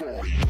boy.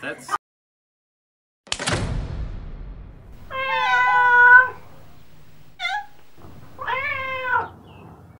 That's